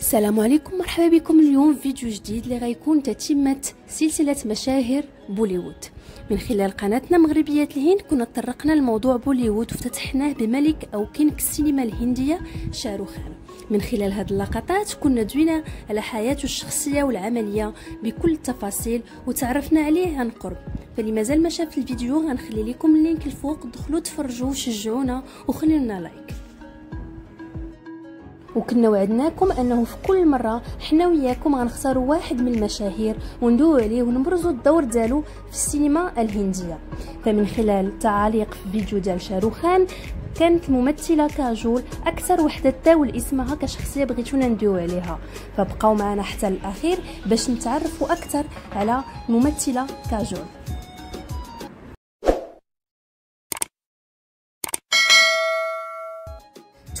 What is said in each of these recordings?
السلام عليكم مرحبا بكم اليوم في فيديو جديد اللي غيكون تتمة سلسلة مشاهير بوليوود. من خلال قناتنا مغربيات الهند كنا تطرقنا لموضوع بوليوود وافتتحناه بملك أو king السينما الهندية شاروخان من خلال هذه اللقطات كنا دوينا على حياته الشخصية والعملية بكل التفاصيل وتعرفنا عليه عن قرب. فاللي مازال ما شاف الفيديو غنخلي لكم ال link الفوق دخلوا تفرجوا وشجعونا وخلينا لايك وكنا وعدناكم أنه في كل مرة حنا وياكم غنختاروا واحد من المشاهير وندويو عليه ونبرزوا الدور ديالو في السينما الهندية. فمن خلال تعاليق في فيديو ديال شاروخان كانت الممثلة كاجول أكثر وحدة تداول اسمها كشخصية بغيتونا ندويو عليها. فبقاو معنا حتى الأخير باش نتعرفوا أكثر على الممثلة كاجول.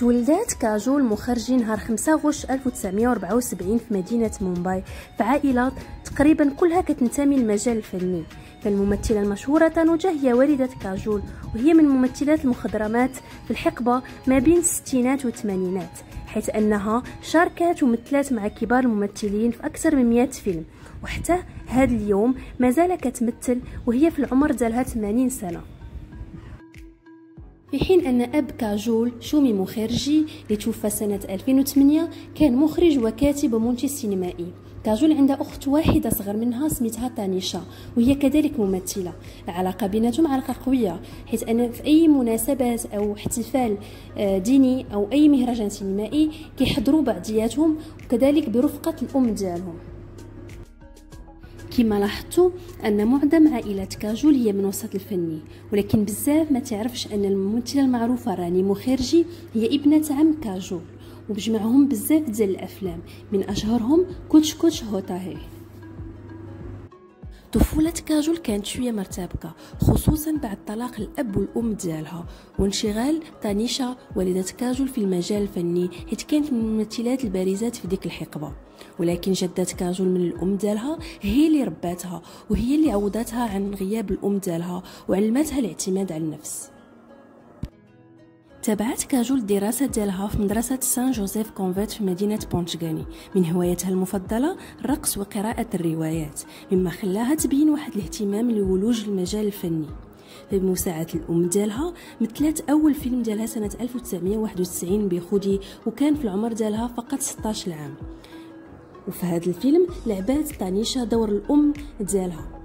تولدت كاجول مخرجي نهار 5 غش 1974 في مدينة مومباي. في عائلة تقريبا كلها كتنتمي للمجال الفني. فالممثلة المشهورة تانوجا هي والدة كاجول وهي من ممثلات المخضرمات في الحقبة ما بين الستينات والثمانينات حيث أنها شاركت ومثلت مع كبار الممثلين في أكثر من 100 فيلم. وحتى هذا اليوم ما زال كتمثل وهي في العمر ديالها 80 سنة. في حين أن أب كاجول شومي مخرجي اللي توفى سنة 2008 كان مخرج وكاتب ومنتج سينمائي كاجول عندها أخت واحدة صغر منها سميتها تانيشا وهي كذلك ممثلة. العلاقة بيناتهم علاقة قوية حيث أن في أي مناسبات أو احتفال آه، ديني أو أي مهرجان سينمائي كيحضروا بعضياتهم وكذلك برفقة الأم ديالهم. كما لاحظتوا أن معظم عائله كاجول هي من وسط الفني ولكن بزاف ما تعرفش أن الممثلة المعروفة راني مخرجي هي ابنة عم كاجول وبجمعهم بزاف ديال الأفلام من أشهرهم كوتش كوتش هوتاهي. طفولة كاجول كانت شوية مرتبكة خصوصا بعد طلاق الأب والأم ديالها. وانشغال تانيشا والدة كاجول في المجال الفني حيث كانت من الممثلات البارزات في ديك الحقبة. ولكن جدة كاجول من الأم ديالها هي اللي رباتها وهي اللي عوضتها عن غياب الأم ديالها وعلمتها الاعتماد على النفس. تابعت كاجول الدراسة ديالها في مدرسة سان جوزيف كونفيت في مدينة بونشغاني. من هوايتها المفضلة الرقص وقراءة الروايات مما خلاها تبين واحد الاهتمام لولوج المجال الفني. بمساعدة الأم ديالها مثلت أول فيلم ديالها سنة 1991 بخودي وكان في العمر ديالها فقط 16 عام وفي هذا الفيلم لعبات تانيشا دور الأم ديالها.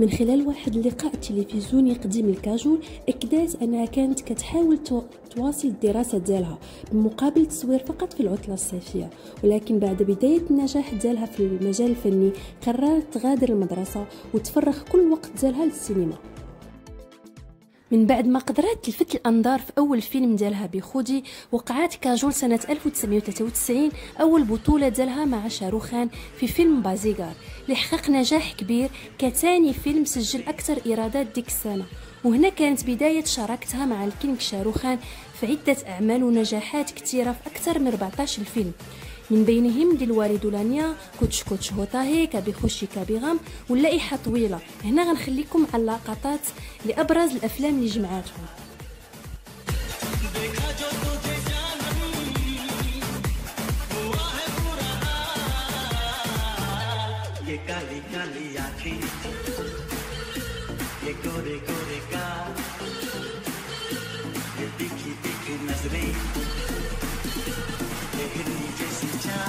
من خلال واحد اللقاء تلفزيوني قديم الكاجول اكدات أنها كانت كتحاول تواصل الدراسة ديالها بمقابل التصوير فقط في العطلة الصيفية. ولكن بعد بداية النجاح ديالها في المجال الفني قررت تغادر المدرسة وتفرغ كل وقت ديالها للسينما. من بعد ما قدرت تلفت الأنظار في أول فيلم ديالها بخودي وقعت كاجول سنة 1993 أول بطولة ديالها مع شاروخان في فيلم بازيغار. اللي حقق نجاح كبير كثاني فيلم سجل أكثر إيرادات ديك السنة. وهنا كانت بداية شراكتها مع ال king شاروخان في عده اعمال ونجاحات كثيره في اكثر من 14 فيلم من بينهم دي الوالد لانيا كوتش كوتش هوتاهي كابي خوشي كابي غام واللائحة طويلة هنا غنخليكم على اللقطات لأبرز الأفلام اللي جمعاتهم ये गोरे गोरे का ये तीखी तीखी नजरे। नीचे से जा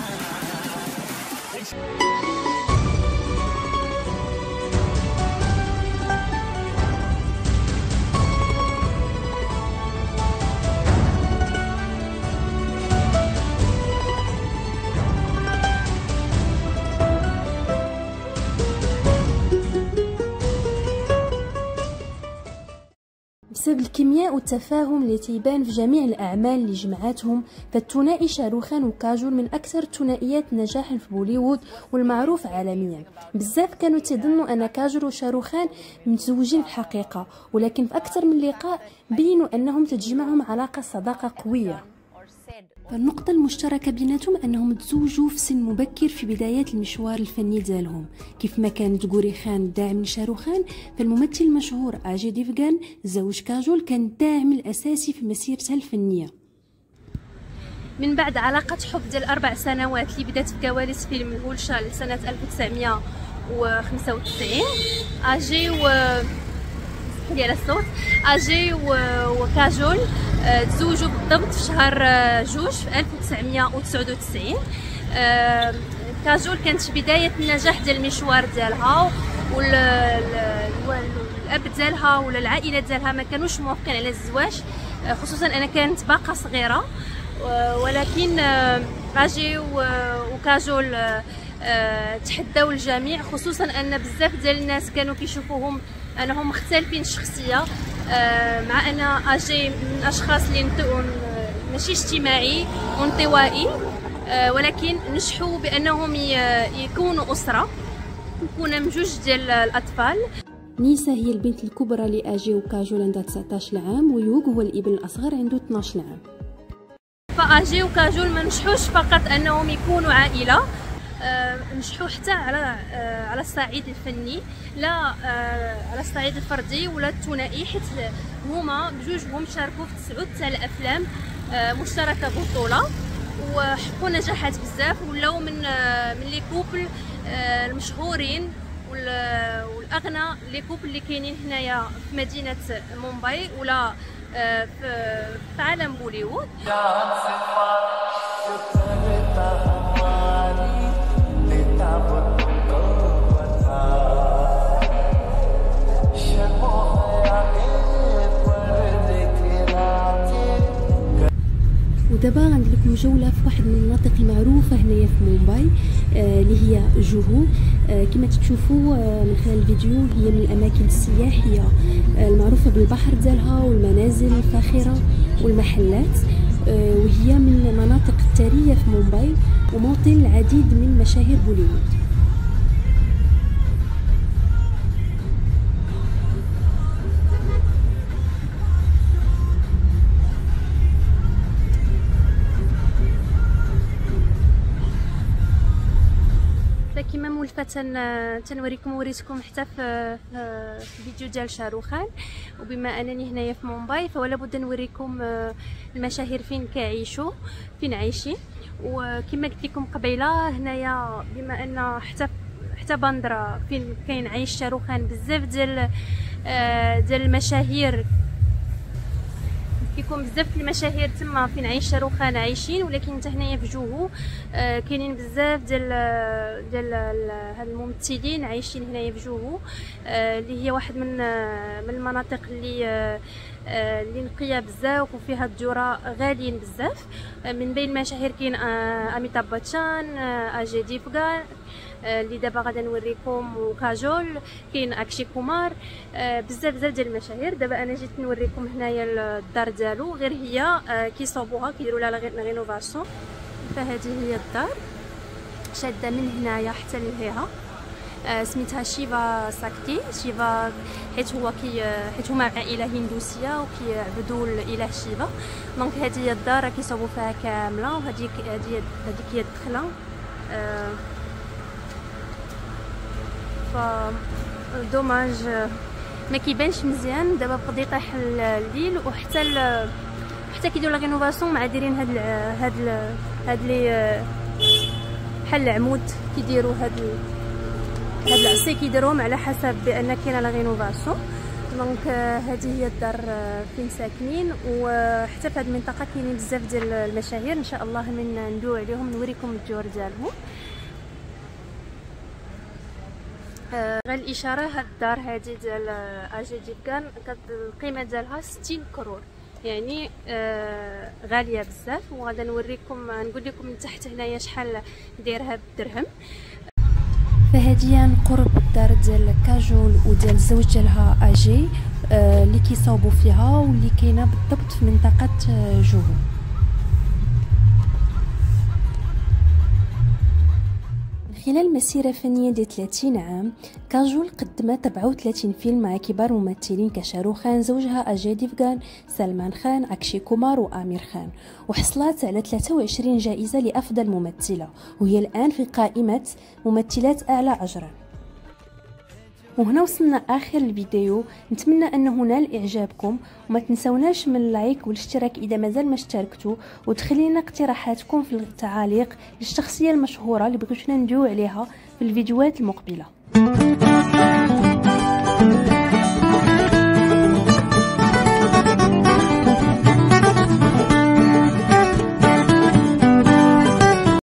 بسبب الكيمياء والتفاهم اللي تيبان في جميع الأعمال اللي جمعاتهم فالثنائي شاروخان وكاجول من أكثر الثنائيات نجاحا في بوليوود والمعروف عالميا. بزاف كانوا تيظنوا أن كاجول وشاروخان متزوجين في الحقيقة ولكن في أكثر من لقاء بينوا أنهم تجمعهم علاقة صداقة قوية. فالنقطة المشتركة بيناتهم أنهم تزوجوا في سن مبكر في بدايات المشوار الفني ديالهم. كيف ما كان تقوري خان داعم لشاروخان فالممثل المشهور أجي ديفغان زوج كاجول كان الداعم الأساسي في مسيرتها الفنية. من بعد علاقة حب ديال أربع سنوات اللي بدات في كواليس فيلم الهولشا لسنة 1995 أجي و لي على الصوت. أجي و... وكاجول. تزوجوا بالضبط في شهر آه، جوج في 1999 آه، كاجول كانت بداية النجاح ديال المشوار ديالها والاب ديالها ولا العائلة ديالها ما كانوش موافقين على الزواج خصوصا أنا كانت باقة صغيرة. ولكن راجي وكاجول تحداو الجميع خصوصا أن بزاف ديال الناس كانوا كيشوفوهم أنهم مختلفين الشخصيه مع أن أجي من الأشخاص اللي ماشي اجتماعي وانطوائي ولكن نجحوا بأنهم يكونوا أسرة يكون بجوج ديال الأطفال. نيسا هي البنت الكبرى لأجي وكاجول عندها 19 عام ويوغ هو الإبن الأصغر عنده 12 عام فأجي وكاجول ما نجحوش فقط أنهم يكونوا عائلة آه نجحوا حتى على آه على الصعيد الفني لا آه على الصعيد الفردي ولا الثنائي حيت هما بجوجهم شاركوا في تسعود تاع الأفلام آه مشتركة بطوله وحققوا نجاحات بزاف ولاو من آه من les couples آه المشهورين والأغنى les couples اللي كاينين هنايا في مدينة مومباي ولا آه، في عالم بوليوود. ودابا لكم جوله في واحد من المناطق المعروفة هنايا في مومباي آه اللي هي جوهو. آه كما تشوفوا آه من خلال الفيديو هي من الأماكن السياحيه آه المعروفة بالبحر ديالها والمنازل الفاخرة والمحلات آه وهي من المناطق الثريه في مومباي وموطن العديد من مشاهير بوليوود. كما مولفه تنوريكم وريتكم حتى في الفيديو ديال شاروخان وبما أنني هنايا في مومباي فولا بد نوريكم آه، المشاهير فين كيعيشوا فين عايشين. وكما قلت لكم قبيلة هنايا بما أن حتى حتى باندرا فين كاين عايش شاروخان بزاف ديال آه، ديال المشاهير كيكون بزاف المشاهير تما فين عايش شاروخان عايشين ولكن حتى هنايا في جوهو آه كاينين بزاف ديال ديال هاد الممثلين عايشين هنايا في جوهو آه اللي هي واحد من آه من المناطق اللي آه اللي نقيه بزاف وفيها الديور غاليين بزاف. آه من بين المشاهير كاين آه أميتاب باتشان آه أجي ديفغان آه، اللي دابا غادا نوريكم وكاجول كاين أكشي كومار. آه، بزاف بزاف ديال المشاهير. دابا أنا جيت نوريكم هنايا الدار ديالو. غير هي آه، كيصوبوها كيديروا لها rénovation. فهذه هي الدار شادة من هنايا حتى لهيها. سميتها شيفا ساكتي. شيفا حيت هو كي حيت هما عائله هندوسية وكيعبدوا الإله شيفا. donc هذه هي الدار كيصوبوا فيها كاملة وهذيك هذيك هي الدخلة. ف dommage ما كيبانش مزيان. دابا بقى يطيح الليل وحتى ال... حتى كيديروا la rénovation مع دايرين هاد ال... هاد ال... هاد لي بحال العمود كيديروا هاد. هاد العصي كيديروهم على حسب بان كاينة la rénovation. donc هذه هي الدار فين ساكنين. وحتى في هذه المنطقة كاينين بزاف ديال المشاهير. إن شاء الله من ندوي عليهم نوريكم الديور ديالهم. غير الإشارة هاد الدار هادي ديال آجي ديكان القيمه ديالها 60 كرور. يعني آه غالية بزاف. وغادا نوريكم نقول لكم من تحت هنايا شحال دايرها بالدرهم. فهادي قرب الدار ديال كاجول وديال الزوج ديالها آجي آه اللي كيصاوبوا فيها واللي كاينة بالضبط في منطقة آه، جوهو. خلال مسيرة فنية ديال 30 عام كاجول قدمت 34 فيلم مع كبار ممثلين كشاروخان زوجها أجي ديفغان سلمان خان أكشي كومار وآمير خان. وحصلت على 23 جائزة لأفضل ممثلة وهي الآن في قائمة ممثلات أعلى أجرا. وهنا وصلنا آخر الفيديو. نتمنى انه نال اعجابكم وما تنسوناش من ال like والاشتراك إذا مازال ما اشتركتوا وتخلينا اقتراحاتكم في التعاليق للشخصية المشهورة اللي بغيتونا ندويو عليها في الفيديوهات المقبلة.